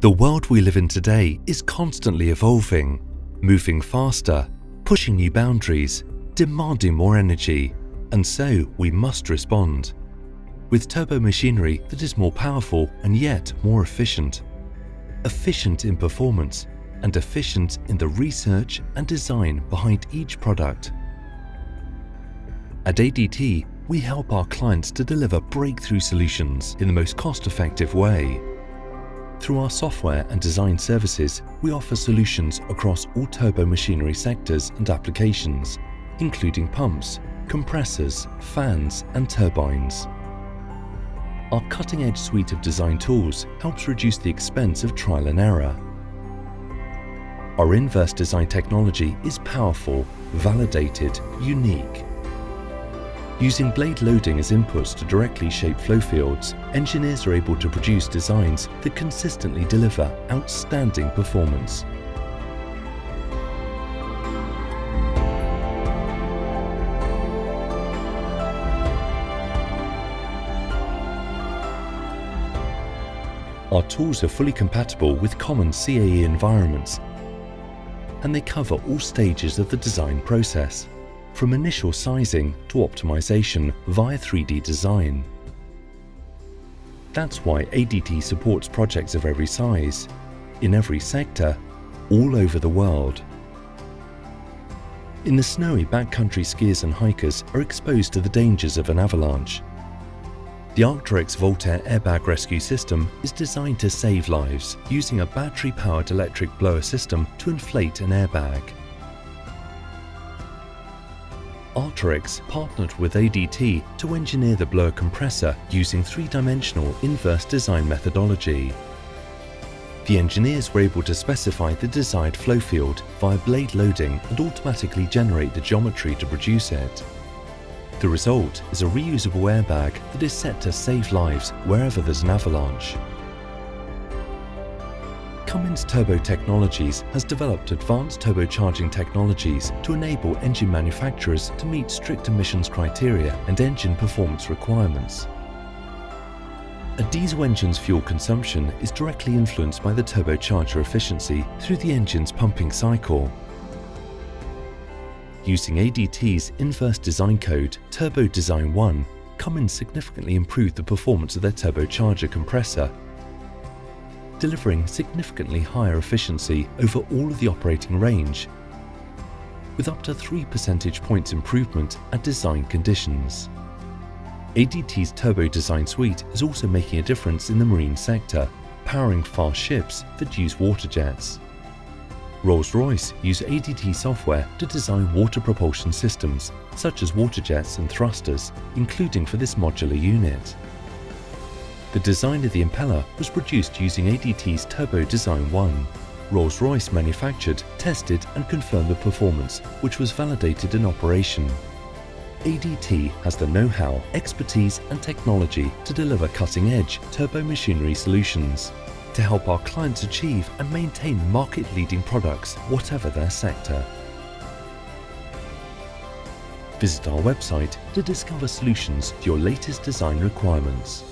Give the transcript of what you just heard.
The world we live in today is constantly evolving, moving faster, pushing new boundaries, demanding more energy, and so we must respond. With turbo machinery that is more powerful and yet more efficient. Efficient in performance and efficient in the research and design behind each product. At ADT, we help our clients to deliver breakthrough solutions in the most cost-effective way. Through our software and design services, we offer solutions across all turbo machinery sectors and applications, including pumps, compressors, fans and turbines. Our cutting-edge suite of design tools helps reduce the expense of trial and error. Our inverse design technology is powerful, validated, unique Using blade loading as inputs to directly shape flow fields, engineers are able to produce designs that consistently deliver outstanding performance. Our tools are fully compatible with common CAE environments and they cover all stages of the design process from initial sizing to optimization via 3D design. That's why ADT supports projects of every size, in every sector, all over the world. In the snowy backcountry skiers and hikers are exposed to the dangers of an avalanche. The Arc'teryx Voltaire airbag rescue system is designed to save lives using a battery-powered electric blower system to inflate an airbag. Arc'teryx partnered with ADT to engineer the blower compressor using three-dimensional inverse design methodology. The engineers were able to specify the desired flow field via blade loading and automatically generate the geometry to produce it. The result is a reusable airbag that is set to save lives wherever there's an avalanche. Cummins Turbo Technologies has developed advanced turbocharging technologies to enable engine manufacturers to meet strict emissions criteria and engine performance requirements. A diesel engine's fuel consumption is directly influenced by the turbocharger efficiency through the engine's pumping cycle. Using ADT's inverse design code, Turbo Design 1, Cummins significantly improved the performance of their turbocharger compressor delivering significantly higher efficiency over all of the operating range, with up to 3 percentage points improvement at design conditions. ADT's Turbo Design Suite is also making a difference in the marine sector, powering fast ships that use water jets. Rolls-Royce use ADT software to design water propulsion systems, such as water jets and thrusters, including for this modular unit. The design of the impeller was produced using ADT's Turbo Design 1. Rolls-Royce manufactured, tested and confirmed the performance, which was validated in operation. ADT has the know-how, expertise and technology to deliver cutting-edge turbo machinery solutions to help our clients achieve and maintain market-leading products, whatever their sector. Visit our website to discover solutions to your latest design requirements.